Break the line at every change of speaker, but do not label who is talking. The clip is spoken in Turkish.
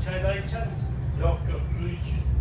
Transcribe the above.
Bir çay daha içer misin?
Yok yok, su için.